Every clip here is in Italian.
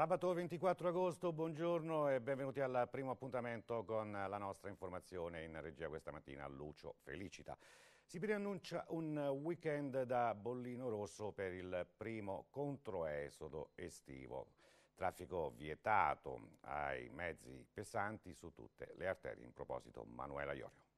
Sabato 24 agosto, buongiorno e benvenuti al primo appuntamento con la nostra informazione in regia questa mattina, Lucio Felicita. Si preannuncia un weekend da bollino rosso per il primo controesodo estivo. Traffico vietato ai mezzi pesanti su tutte le arterie. In proposito, Manuela Iorio.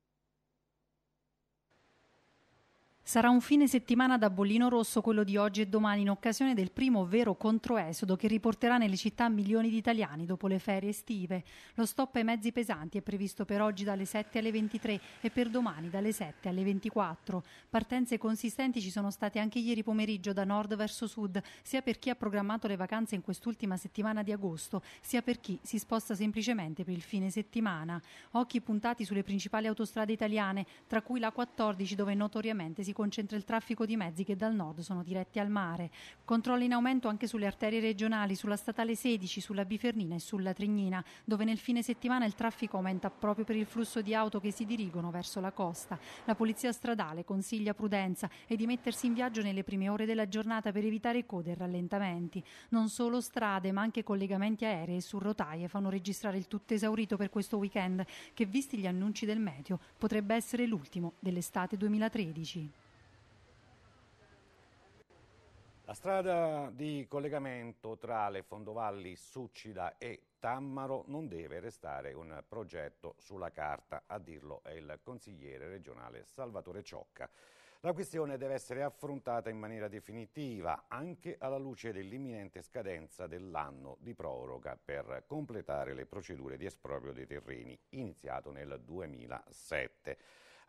Sarà un fine settimana da bollino rosso quello di oggi e domani in occasione del primo vero controesodo che riporterà nelle città milioni di italiani dopo le ferie estive. Lo stop ai mezzi pesanti è previsto per oggi dalle 7 alle 23 e per domani dalle 7 alle 24. Partenze consistenti ci sono state anche ieri pomeriggio da nord verso sud, sia per chi ha programmato le vacanze in quest'ultima settimana di agosto, sia per chi si sposta semplicemente per il fine settimana. Occhi puntati sulle principali autostrade italiane, tra cui la 14 dove notoriamente si concentra il traffico di mezzi che dal nord sono diretti al mare. Controlli in aumento anche sulle arterie regionali, sulla statale 16, sulla Bifernina e sulla Trignina, dove nel fine settimana il traffico aumenta proprio per il flusso di auto che si dirigono verso la costa. La polizia stradale consiglia prudenza e di mettersi in viaggio nelle prime ore della giornata per evitare code e rallentamenti. Non solo strade, ma anche collegamenti aerei su rotaie fanno registrare il tutto esaurito per questo weekend che, visti gli annunci del meteo, potrebbe essere l'ultimo dell'estate 2013. La strada di collegamento tra le fondovalli Succida e Tammaro non deve restare un progetto sulla carta, a dirlo è il consigliere regionale Salvatore Ciocca. La questione deve essere affrontata in maniera definitiva, anche alla luce dell'imminente scadenza dell'anno di proroga per completare le procedure di esproprio dei terreni, iniziato nel 2007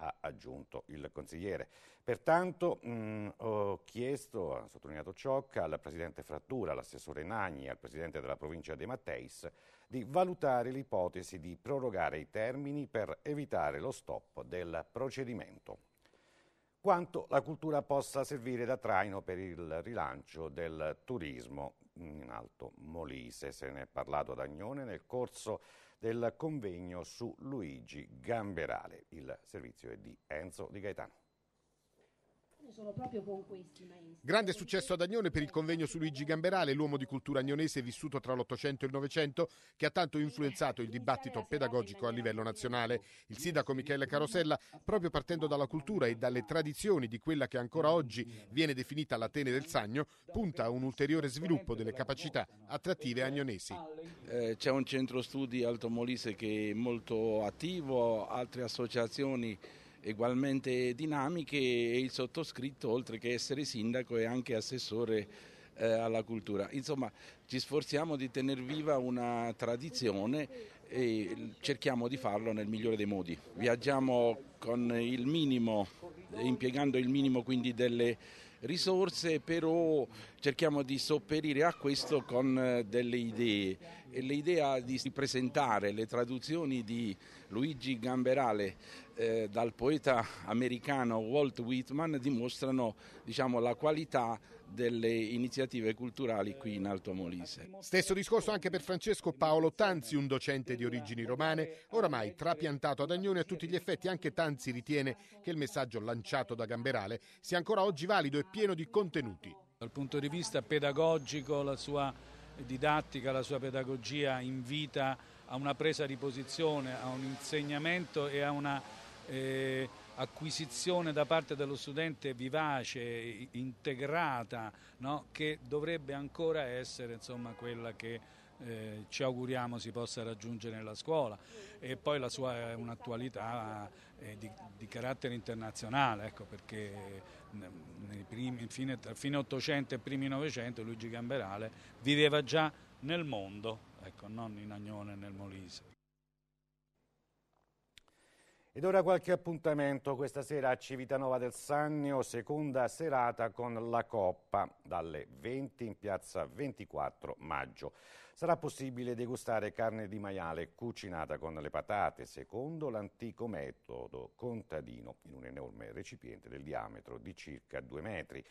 ha aggiunto il consigliere. Pertanto mh, ho chiesto, ha sottolineato Ciocca, al Presidente Frattura, all'assessore Nagni e al Presidente della provincia De Matteis di valutare l'ipotesi di prorogare i termini per evitare lo stop del procedimento quanto la cultura possa servire da traino per il rilancio del turismo in Alto Molise. Se ne è parlato ad Agnone nel corso del convegno su Luigi Gamberale. Il servizio è di Enzo Di Gaetano sono proprio con questi maestri. Grande successo ad Agnone per il convegno su Luigi Gamberale, l'uomo di cultura agnonese vissuto tra l'Ottocento e il Novecento, che ha tanto influenzato il dibattito pedagogico a livello nazionale. Il sindaco Michele Carosella, proprio partendo dalla cultura e dalle tradizioni di quella che ancora oggi viene definita l'Atene del Sagno, punta a un ulteriore sviluppo delle capacità attrattive agnonesi. Eh, c'è un centro studi Alto Molise che è molto attivo, altre associazioni ugualmente dinamiche e il sottoscritto, oltre che essere sindaco, è anche assessore eh, alla cultura. Insomma, ci sforziamo di tenere viva una tradizione e cerchiamo di farlo nel migliore dei modi. Viaggiamo con il minimo, impiegando il minimo quindi delle risorse, però cerchiamo di sopperire a questo con eh, delle idee e l'idea di presentare le traduzioni di Luigi Gamberale eh, dal poeta americano Walt Whitman dimostrano diciamo, la qualità delle iniziative culturali qui in Alto Molise. Stesso discorso anche per Francesco Paolo Tanzi, un docente di origini romane, oramai trapiantato ad Agnone a tutti gli effetti. Anche Tanzi ritiene che il messaggio lanciato da Gamberale sia ancora oggi valido e pieno di contenuti. Dal punto di vista pedagogico, la sua didattica, la sua pedagogia invita a una presa di posizione, a un insegnamento e a una eh, acquisizione da parte dello studente vivace, integrata, no? che dovrebbe ancora essere insomma, quella che eh, ci auguriamo si possa raggiungere nella scuola e poi la sua è un'attualità eh, di, di, carattere internazionale ecco, perché nei primi, fine, tra fine 800 e primi 900 Luigi Gamberale viveva già nel mondo, ecco, non in Agnone e nel Molise. Ed ora qualche appuntamento questa sera a Civitanova del Sannio, seconda serata con la Coppa, dalle 20 in piazza 24 maggio. Sarà possibile degustare carne di maiale cucinata con le patate, secondo l'antico metodo contadino, in un enorme recipiente del diametro di circa 2 metri.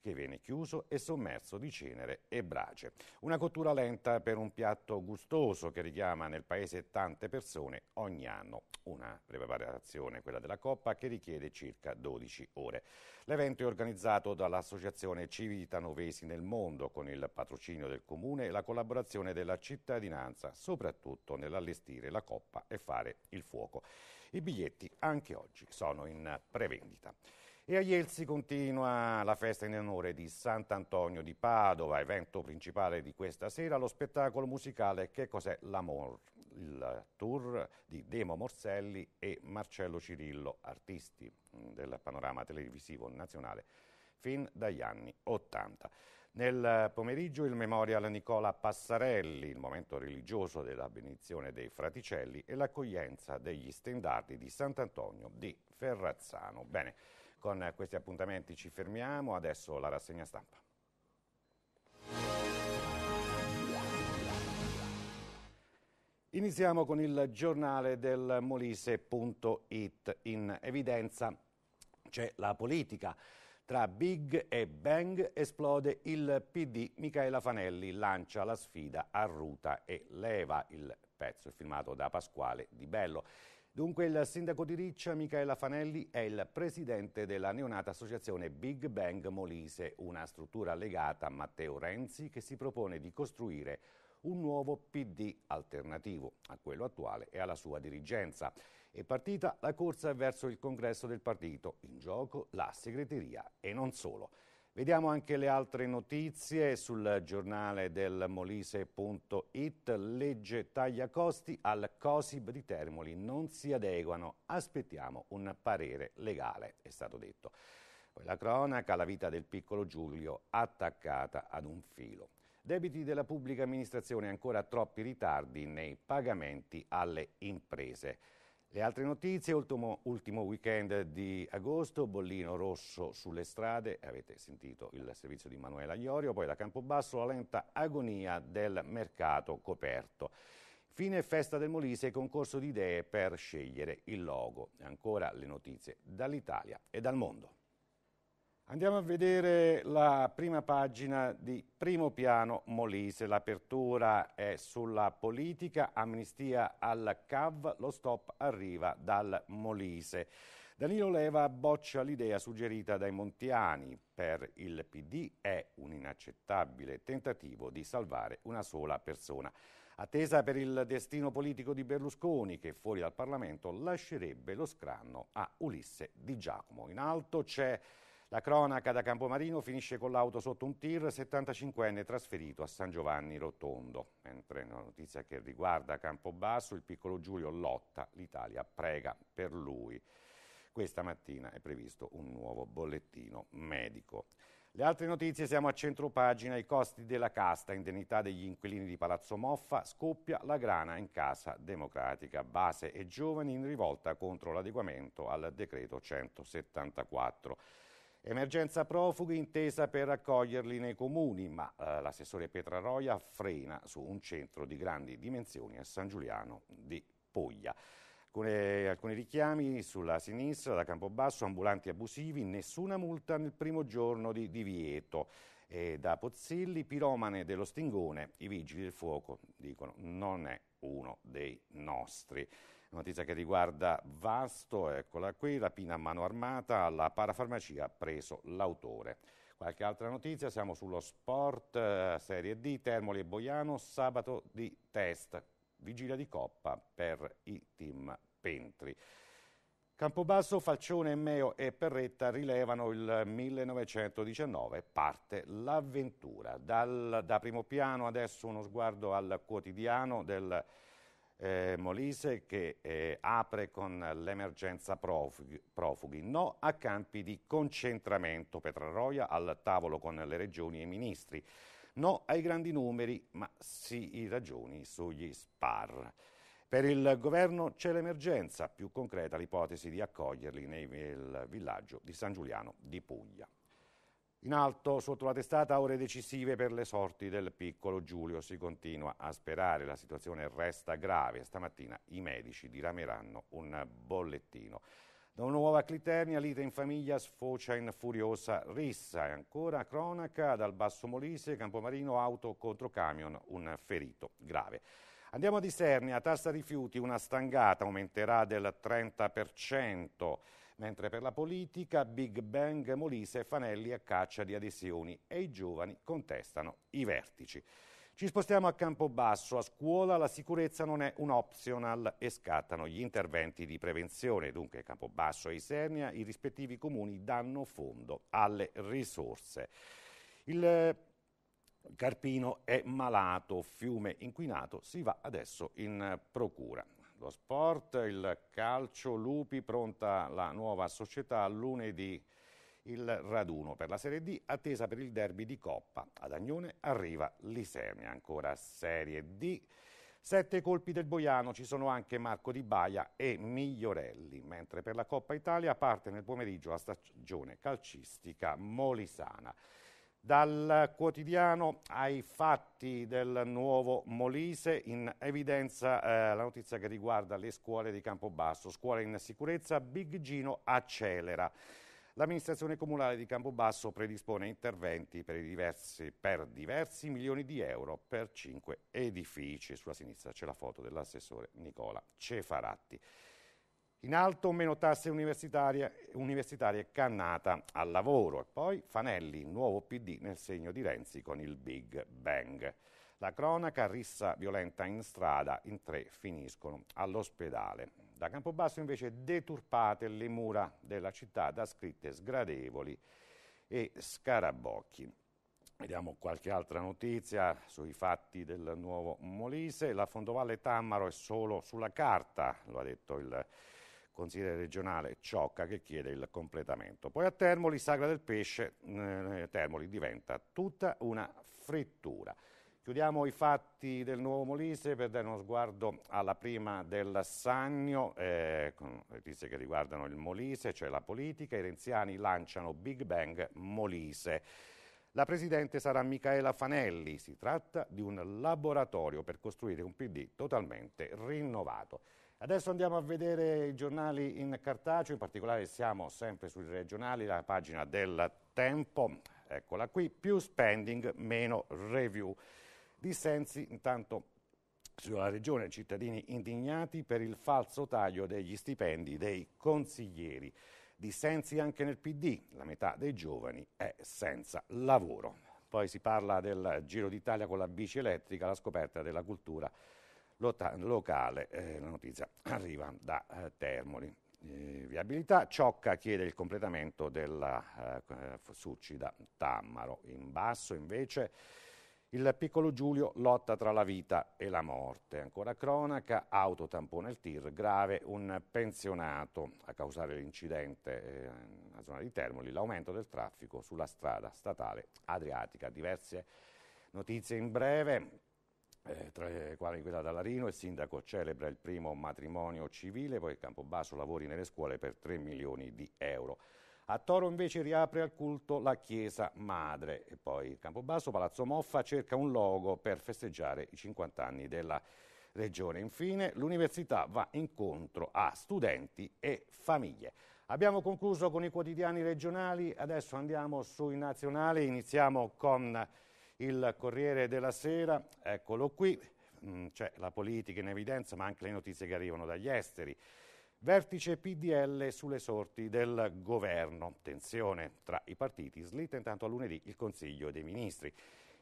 Che viene chiuso e sommerso di cenere e brace. Una cottura lenta per un piatto gustoso che richiama nel paese tante persone ogni anno. Una preparazione, quella della Coppa, che richiede circa 12 ore. L'evento è organizzato dall'Associazione Civita Novesi nel Mondo con il patrocinio del Comune e la collaborazione della cittadinanza, soprattutto nell'allestire la Coppa e fare il fuoco. I biglietti anche oggi sono in prevendita. E a Ielsi continua la festa in onore di Sant'Antonio di Padova, evento principale di questa sera, lo spettacolo musicale Che cos'è l'amor? Il tour di Demo Morselli e Marcello Cirillo, artisti del panorama televisivo nazionale fin dagli anni Ottanta. Nel pomeriggio il memorial Nicola Passarelli, il momento religioso della benedizione dei fraticelli e l'accoglienza degli stendardi di Sant'Antonio di Ferrazzano. Bene. Con questi appuntamenti ci fermiamo, adesso la rassegna stampa. Iniziamo con il giornale del Molise.it. In evidenza c'è la politica. Tra Big e Bang esplode il PD. Michaela Fanelli lancia la sfida a Ruta e leva il pezzo, filmato da Pasquale Di Bello. Dunque il sindaco di Riccia, Michaela Fanelli, è il presidente della neonata associazione Big Bang Molise, una struttura legata a Matteo Renzi che si propone di costruire un nuovo PD alternativo a quello attuale e alla sua dirigenza. È partita la corsa verso il congresso del partito, in gioco la segreteria e non solo. Vediamo anche le altre notizie sul giornale del Molise.it. Legge taglia costi al COSIB di Termoli. Non si adeguano. Aspettiamo un parere legale, è stato detto. Poi la cronaca, la vita del piccolo Giulio attaccata ad un filo. Debiti della pubblica amministrazione ancora troppi ritardi nei pagamenti alle imprese. Le altre notizie, ultimo, ultimo, weekend di agosto, bollino rosso sulle strade, avete sentito il servizio di Manuela Iorio, poi da Campobasso la lenta agonia del mercato coperto. Fine festa del Molise, concorso di idee per scegliere il logo. E ancora le notizie dall'Italia e dal mondo. Andiamo a vedere la prima pagina di Primo Piano Molise. L'apertura è sulla politica, amnistia al CAV, lo stop arriva dal Molise. Danilo Leva boccia l'idea suggerita dai Montiani. Per il PD è un inaccettabile tentativo di salvare una sola persona. Attesa per il destino politico di Berlusconi, che fuori dal Parlamento lascerebbe lo scranno a Ulisse Di Giacomo. In alto c'è la cronaca da Campomarino finisce con l'auto sotto un tir, 75enne trasferito a San Giovanni Rotondo. Mentre una notizia che riguarda Campobasso, il piccolo Giulio lotta, l'Italia prega per lui. Questa mattina è previsto un nuovo bollettino medico. Le altre notizie siamo a centro pagina, i costi della casta, indennità degli inquilini di Palazzo Moffa, scoppia la grana in casa democratica, base e giovani in rivolta contro l'adeguamento al decreto 174. Emergenza profughi intesa per accoglierli nei comuni, ma eh, l'assessore Roia frena su un centro di grandi dimensioni a San Giuliano di Puglia. Alcune, alcuni richiami sulla sinistra, da Campobasso, ambulanti abusivi, nessuna multa nel primo giorno di divieto. E da Pozzilli, piromane dello Stingone, i vigili del fuoco dicono non è uno dei nostri. Notizia che riguarda Vasto, eccola qui, rapina a mano armata, alla parafarmacia preso l'autore. Qualche altra notizia, siamo sullo sport, eh, Serie D, Termoli e Boiano, sabato di test, vigilia di coppa per i team Pentri. Campobasso, Falcione, Meo e Perretta rilevano il 1919, parte l'avventura. Da primo piano adesso uno sguardo al quotidiano del eh, Molise che eh, apre con l'emergenza profughi, profughi, no a campi di concentramento, Petraroia al tavolo con le regioni e i ministri, no ai grandi numeri, ma sì i ragioni sugli spar. Per il governo c'è l'emergenza, più concreta l'ipotesi di accoglierli nel villaggio di San Giuliano di Puglia. In alto, sotto la testata, ore decisive per le sorti del piccolo Giulio. Si continua a sperare, la situazione resta grave. Stamattina i medici dirameranno un bollettino. Da una nuova Cliternia, lite in famiglia sfocia in furiosa rissa. E ancora cronaca dal Basso Molise, Campomarino, auto contro camion, un ferito grave. Andiamo di Sernia, tassa rifiuti, una stangata aumenterà del 30%, mentre per la politica Big Bang, Molise, Fanelli a caccia di adesioni e i giovani contestano i vertici. Ci spostiamo a Campobasso, a scuola la sicurezza non è un optional e scattano gli interventi di prevenzione, dunque Campobasso e Isernia, i rispettivi comuni danno fondo alle risorse. Il Carpino è malato, fiume inquinato, si va adesso in procura. Lo sport, il calcio, Lupi, pronta la nuova società lunedì il raduno per la Serie D, attesa per il derby di Coppa. Ad Agnone arriva l'Isernia, ancora Serie D. Sette colpi del Boiano, ci sono anche Marco Di Baia e Migliorelli, mentre per la Coppa Italia parte nel pomeriggio la stagione calcistica molisana. Dal quotidiano ai fatti del nuovo Molise, in evidenza eh, la notizia che riguarda le scuole di Campobasso. Scuola in sicurezza, Big Gino accelera. L'amministrazione comunale di Campobasso predispone interventi per diversi, per diversi, milioni di euro per cinque edifici. Sulla sinistra c'è la foto dell'assessore Nicola Cefaratti. In alto meno tasse universitarie, universitarie cannata al lavoro. E poi Fanelli, nuovo PD nel segno di Renzi con il Big Bang. La cronaca, rissa violenta in strada, in tre finiscono all'ospedale. Da Campobasso invece deturpate le mura della città da scritte sgradevoli e scarabocchi. Vediamo qualche altra notizia sui fatti del nuovo Molise. La Fondovalle Tammaro è solo sulla carta, lo ha detto il consigliere regionale Ciocca che chiede il completamento. Poi a Termoli, Sagra del Pesce, eh, Termoli diventa tutta una frittura. Chiudiamo i fatti del Nuovo Molise per dare uno sguardo alla prima del eh, con notizie che riguardano il Molise, cioè la politica. I renziani lanciano Big Bang Molise. La presidente sarà Michaela Fanelli. Si tratta di un laboratorio per costruire un PD totalmente rinnovato. Adesso andiamo a vedere i giornali in cartaceo, in particolare siamo sempre sui regionali, la pagina del Tempo. Eccola qui, più spending, meno review. Dissensi intanto sulla regione cittadini indignati per il falso taglio degli stipendi dei consiglieri. Dissensi anche nel PD, la metà dei giovani è senza lavoro. Poi si parla del Giro d'Italia con la bici elettrica, la scoperta della cultura locale. Eh, la notizia arriva da eh, Termoli. Eh, viabilità, Ciocca chiede il completamento della eh, Succida Tammaro. In basso invece il piccolo Giulio lotta tra la vita e la morte. Ancora cronaca, auto tampone il tir, grave un pensionato a causare l'incidente eh, nella zona di Termoli, l'aumento del traffico sulla strada statale adriatica. Diverse notizie in breve, eh, tra le quali quella da Larino, il sindaco celebra il primo matrimonio civile, poi Campobasso lavori nelle scuole per 3 milioni di euro. A Toro invece riapre al culto la chiesa madre e poi Campobasso, Palazzo Moffa cerca un logo per festeggiare i 50 anni della regione. Infine l'università va incontro a studenti e famiglie. Abbiamo concluso con i quotidiani regionali, adesso andiamo sui nazionali, iniziamo con il Corriere della Sera, eccolo qui, mm, c'è la politica in evidenza ma anche le notizie che arrivano dagli esteri. Vertice PDL sulle sorti del governo. Tensione tra i partiti. Slitta intanto a lunedì il Consiglio dei Ministri.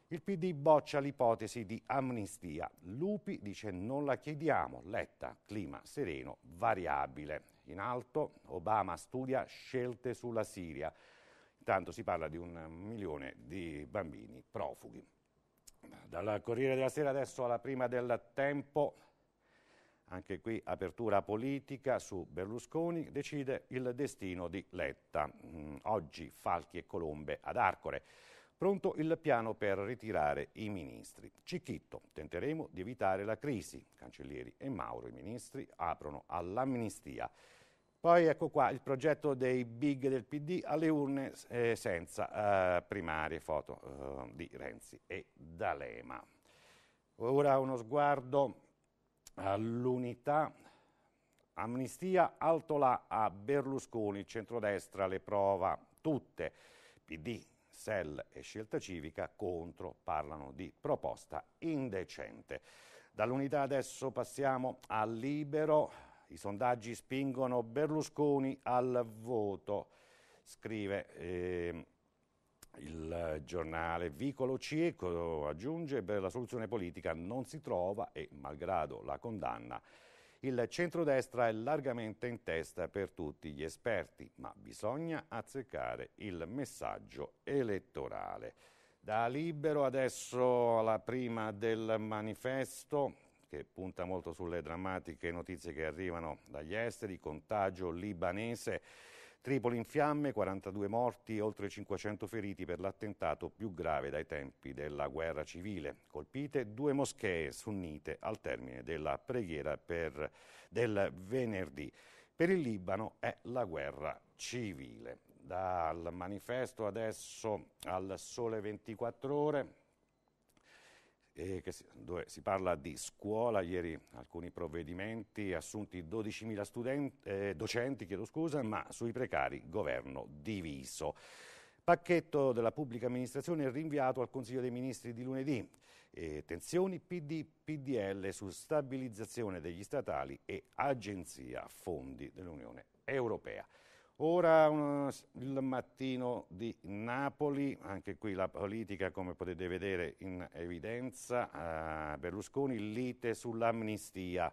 Il PD boccia l'ipotesi di amnistia. Lupi dice non la chiediamo. Letta, clima sereno, variabile. In alto, Obama studia scelte sulla Siria. Intanto si parla di un milione di bambini profughi. Dal Corriere della Sera adesso alla prima del tempo. Anche qui apertura politica su Berlusconi, decide il destino di Letta. Mm, oggi Falchi e Colombe ad Arcore. Pronto il piano per ritirare i ministri. Cicchitto, tenteremo di evitare la crisi. Cancellieri e Mauro, i ministri, aprono all'amnistia. Poi ecco qua il progetto dei big del PD alle urne eh, senza eh, primarie, foto eh, di Renzi e D'Alema. Ora uno sguardo all'unità, Amnistia alto là a Berlusconi, centrodestra le prova tutte. PD, SEL e Scelta Civica contro parlano di proposta indecente. Dall'unità adesso passiamo al libero. I sondaggi spingono Berlusconi al voto, scrive eh, il giornale Vicolo Cieco, aggiunge per la soluzione politica non si trova e, malgrado la condanna, il centrodestra è largamente in testa per tutti gli esperti, ma bisogna azzeccare il messaggio elettorale. Da libero adesso alla prima del manifesto che punta molto sulle drammatiche notizie che arrivano dagli esteri, contagio libanese, Tripoli in fiamme, 42 morti oltre 500 feriti per l'attentato più grave dai tempi della guerra civile. Colpite due moschee sunnite al termine della preghiera per, del venerdì. Per il Libano è la guerra civile dal manifesto adesso al Sole 24 ore, eh, si, dove si parla di scuola, ieri alcuni provvedimenti, assunti 12.000 studenti, eh, docenti, scusa, ma sui precari governo diviso. Pacchetto della pubblica amministrazione rinviato al Consiglio dei Ministri di lunedì. Eh, tensioni PD, PDL su stabilizzazione degli statali e agenzia fondi dell'Unione Europea. Ora un, il mattino di Napoli, anche qui la politica come potete vedere in evidenza, eh, Berlusconi lite sull'amnistia,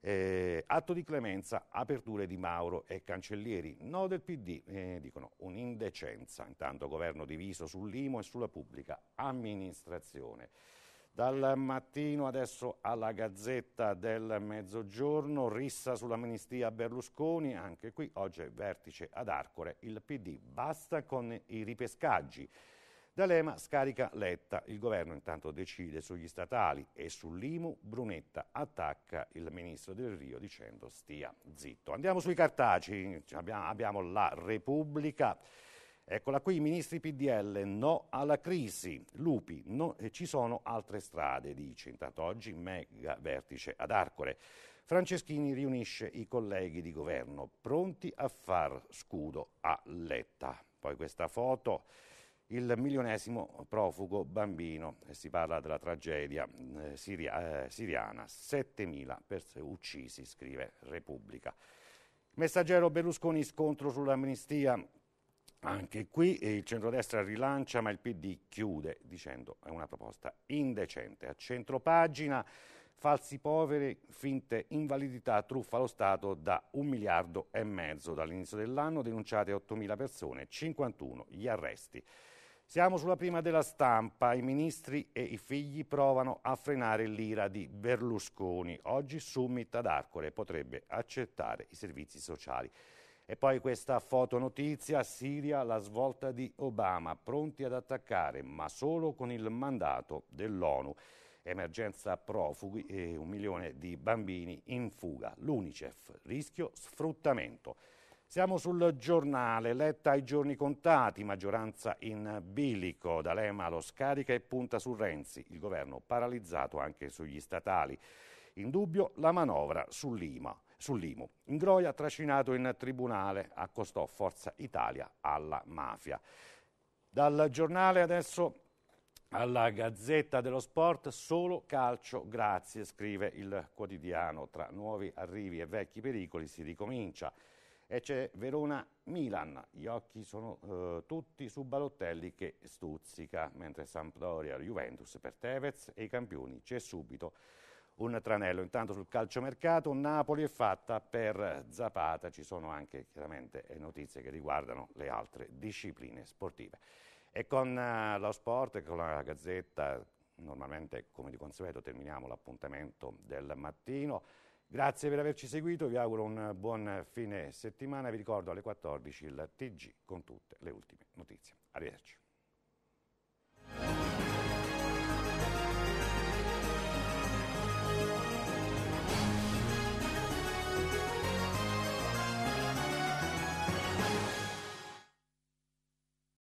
eh, atto di clemenza, aperture di Mauro e Cancellieri, no del PD, eh, dicono un'indecenza, intanto governo diviso sull'IMO e sulla pubblica amministrazione. Dal mattino adesso alla Gazzetta del Mezzogiorno, rissa sull'amnistia Berlusconi, anche qui oggi è vertice ad Arcore, il PD basta con i ripescaggi. D'Alema scarica Letta, il governo intanto decide sugli statali e sull'IMU, Brunetta attacca il ministro del Rio dicendo stia zitto. Andiamo sui abbiamo, abbiamo la Repubblica. Eccola qui, i ministri PDL, no alla crisi, lupi, no, ci sono altre strade, dice. Intanto oggi mega vertice ad Arcore. Franceschini riunisce i colleghi di governo, pronti a far scudo a Letta. Poi questa foto, il milionesimo profugo bambino, si parla della tragedia eh, siria, eh, siriana, 7.000 persone uccisi, scrive Repubblica. Messaggero Berlusconi scontro sull'amnistia anche qui il centrodestra rilancia, ma il PD chiude dicendo è una proposta indecente. A centro pagina, falsi poveri, finte invalidità, truffa allo Stato da un miliardo e mezzo dall'inizio dell'anno, denunciate 8.000 persone, 51 gli arresti. Siamo sulla prima della stampa, i ministri e i figli provano a frenare l'ira di Berlusconi. Oggi Summit ad Arcore potrebbe accettare i servizi sociali. E poi questa fotonotizia, Siria, la svolta di Obama, pronti ad attaccare, ma solo con il mandato dell'ONU. Emergenza profughi e un milione di bambini in fuga. L'Unicef, rischio sfruttamento. Siamo sul giornale, letta ai giorni contati, maggioranza in bilico. D'Alema lo scarica e punta su Renzi, il governo paralizzato anche sugli statali. In dubbio la manovra sull'IMA sull'IMU. Ingroia trascinato in tribunale, accostò Forza Italia alla mafia. Dal giornale adesso alla Gazzetta dello Sport, solo calcio, grazie, scrive il quotidiano. Tra nuovi arrivi e vecchi pericoli si ricomincia. E c'è Verona-Milan, gli occhi sono eh, tutti su Balotelli che stuzzica, mentre Sampdoria-Juventus per Tevez e i campioni c'è subito un tranello. Intanto sul calciomercato Napoli è fatta per Zapata, ci sono anche chiaramente notizie che riguardano le altre discipline sportive. E con uh, lo sport e con la Gazzetta, normalmente come di consueto terminiamo l'appuntamento del mattino. Grazie per averci seguito, vi auguro un buon fine settimana, vi ricordo alle 14 il TG con tutte le ultime notizie. Arrivederci.